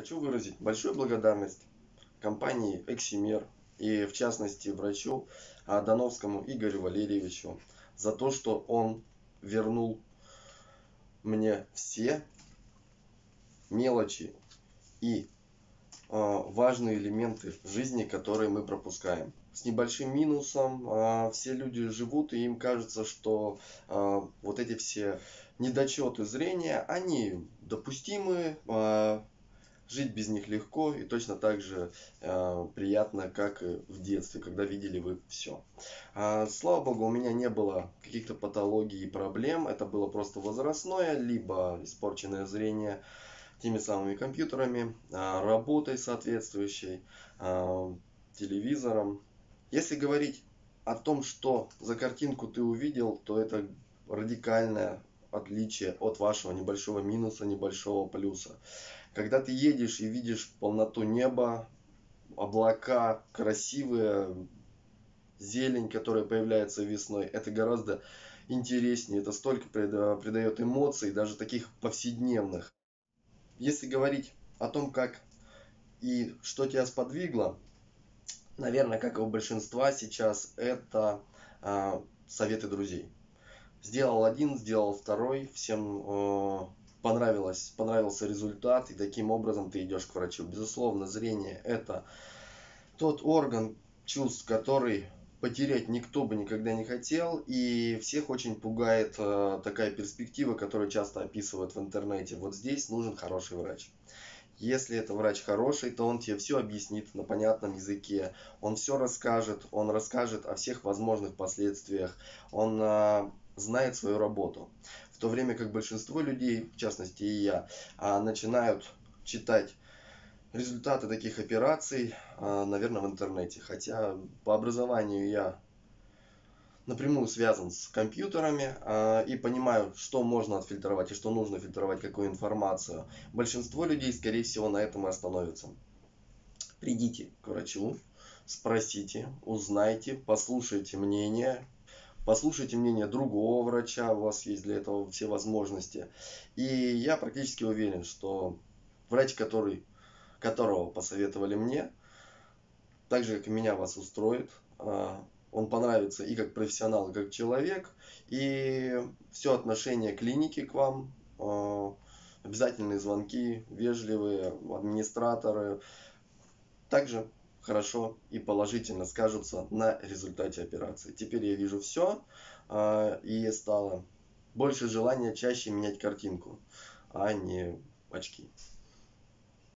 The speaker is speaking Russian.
Хочу выразить большую благодарность компании Эксимер и в частности врачу Доновскому Игорю Валерьевичу за то, что он вернул мне все мелочи и важные элементы жизни, которые мы пропускаем. С небольшим минусом все люди живут, и им кажется, что вот эти все недочеты зрения, они допустимы, жить без них легко и точно так же э, приятно, как в детстве, когда видели вы все. А, слава богу, у меня не было каких-то патологий и проблем, это было просто возрастное, либо испорченное зрение теми самыми компьютерами, а, работой соответствующей, а, телевизором. Если говорить о том, что за картинку ты увидел, то это радикальное отличие от вашего небольшого минуса, небольшого плюса. Когда ты едешь и видишь полноту неба, облака, красивые, зелень, которая появляется весной, это гораздо интереснее, это столько придает эмоций, даже таких повседневных. Если говорить о том, как и что тебя сподвигло, наверное, как и у большинства сейчас, это э, советы друзей. Сделал один, сделал второй, всем э, понравилось, понравился результат, и таким образом ты идешь к врачу. Безусловно, зрение это тот орган чувств, который потерять никто бы никогда не хотел, и всех очень пугает э, такая перспектива, которую часто описывают в интернете. Вот здесь нужен хороший врач. Если это врач хороший, то он тебе все объяснит на понятном языке, он все расскажет, он расскажет о всех возможных последствиях, он э, знает свою работу. В то время как большинство людей, в частности и я, а, начинают читать результаты таких операций, а, наверное, в интернете. Хотя по образованию я напрямую связан с компьютерами э, и понимаю, что можно отфильтровать и что нужно фильтровать, какую информацию. Большинство людей, скорее всего, на этом и остановятся. Придите к врачу, спросите, узнайте, послушайте мнение, послушайте мнение другого врача, у вас есть для этого все возможности. И я практически уверен, что врач, который, которого посоветовали мне, так же, как и меня, вас устроит. А, он понравится и как профессионал, и как человек. И все отношение клиники к вам, а, обязательные звонки, вежливые, администраторы. Также хорошо и положительно скажутся на результате операции. Теперь я вижу все а, и стало больше желания чаще менять картинку, а не очки.